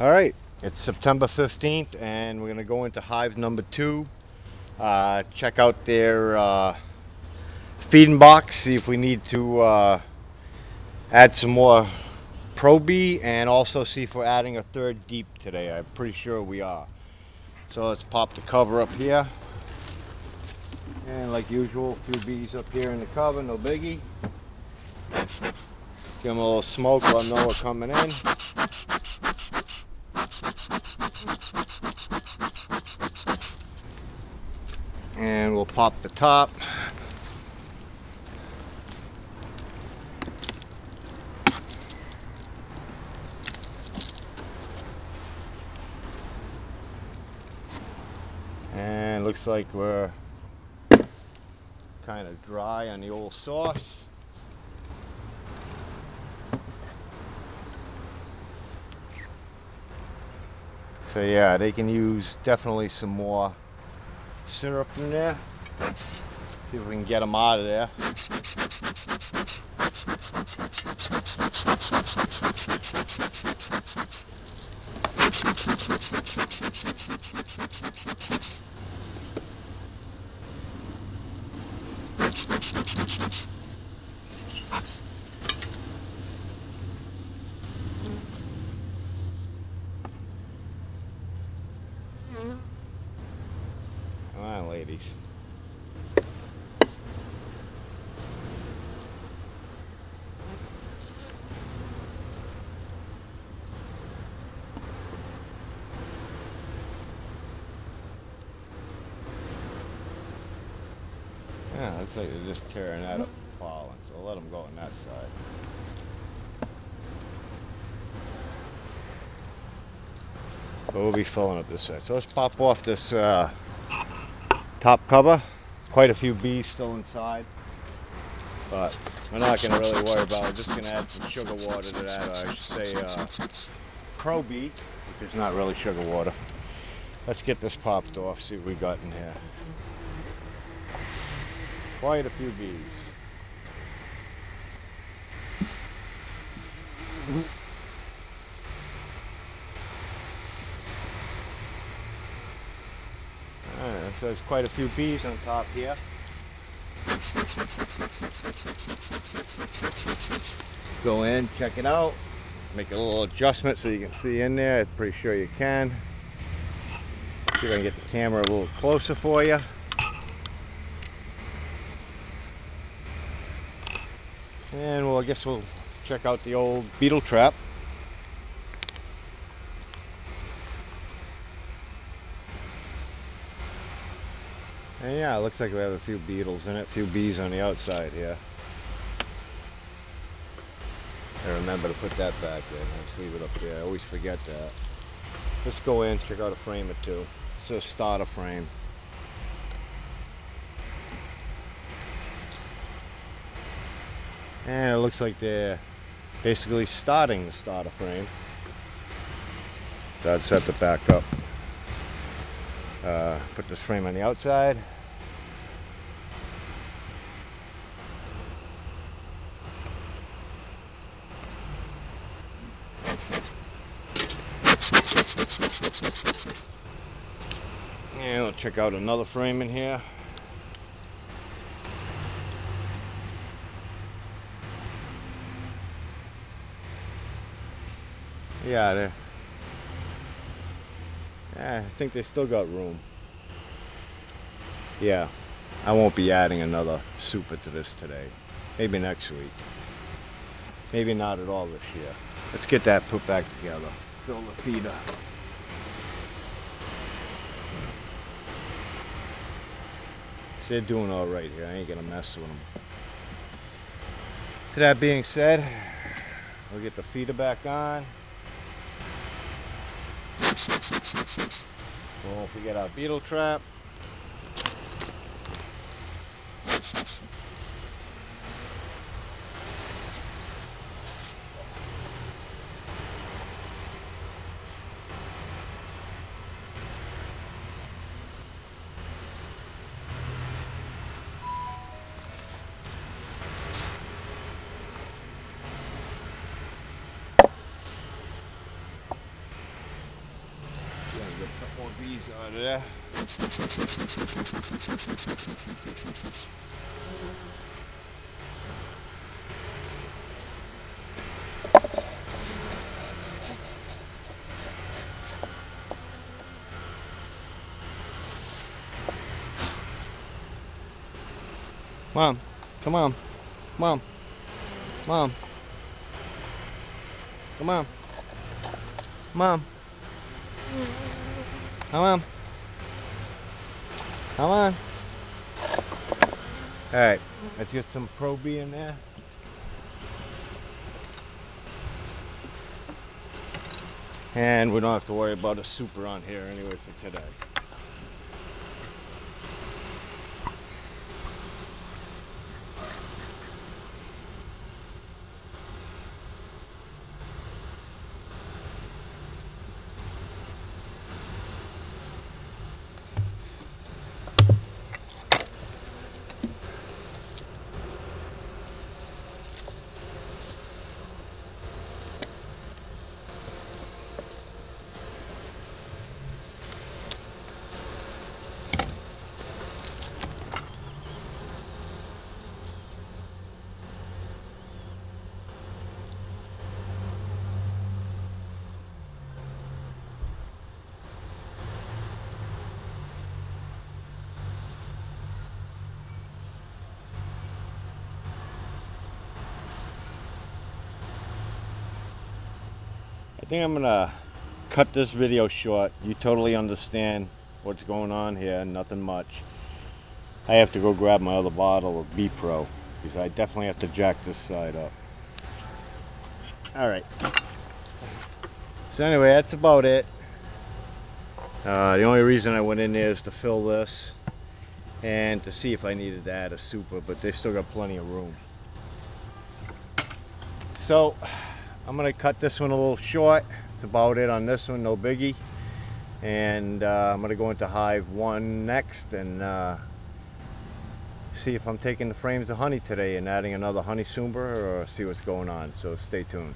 All right, it's September 15th and we're gonna go into hive number two. Uh, check out their uh, feeding box, see if we need to uh, add some more Pro Bee and also see if we're adding a third deep today. I'm pretty sure we are. So let's pop the cover up here. And like usual, a few bees up here in the cover, no biggie. Give them a little smoke, them know we're coming in. And we'll pop the top. And looks like we're kind of dry on the old sauce. So yeah, they can use definitely some more syrup in there. See if we can get them out of there. Come on, ladies. Yeah, looks like they're just tearing that up pollen, so let them go on that side. But we'll be filling up this side. So let's pop off this uh, top cover. Quite a few bees still inside. But we're not going to really worry about it. Just going to add some sugar water to that. I should say uh, Pro Bee, which is not really sugar water. Let's get this popped off, see what we got in here. Quite a few bees. Alright, so there's quite a few bees on top here. Go in, check it out. Make a little adjustment so you can see in there. I'm pretty sure you can. See if I can get the camera a little closer for you. And well, I guess we'll check out the old beetle trap. And yeah, it looks like we have a few beetles in it, a few bees on the outside here. I remember to put that back in. I'll just leave it up there. I always forget that. Let's go in, check out a frame or two. It's a starter frame. And it looks like they're basically starting the starter frame. So I'd set the back up. Uh, put this frame on the outside. And we'll check out another frame in here. Yeah. Yeah, eh, I think they still got room. Yeah, I won't be adding another super to this today. Maybe next week. Maybe not at all this year. Let's get that put back together. Fill the feeder. They're doing all right here. I ain't gonna mess with them. So that being said, we'll get the feeder back on. Won't forget our beetle trap. Bees out of there. Mom, come on. Mom. Mom. Come on. Mom. Come on. Come on. Alright, let's get some Pro Bee in there. And we don't have to worry about a super on here anyway for today. I think I'm gonna cut this video short. You totally understand what's going on here, nothing much. I have to go grab my other bottle of B Pro because I definitely have to jack this side up. Alright. So anyway, that's about it. Uh, the only reason I went in there is to fill this and to see if I needed to add a super, but they've still got plenty of room. So, I'm gonna cut this one a little short. It's about it on this one, no biggie. And uh, I'm gonna go into hive one next and uh, see if I'm taking the frames of honey today and adding another honey super or see what's going on. So stay tuned.